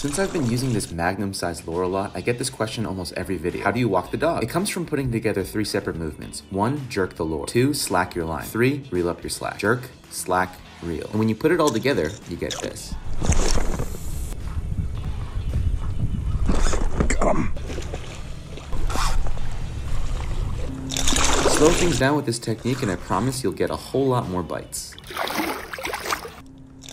Since I've been using this magnum sized lure I get this question almost every video. How do you walk the dog? It comes from putting together three separate movements. One, jerk the lure. Two, slack your line. Three, reel up your slack. Jerk, slack, reel. And when you put it all together, you get this. Slow things down with this technique and I promise you'll get a whole lot more bites.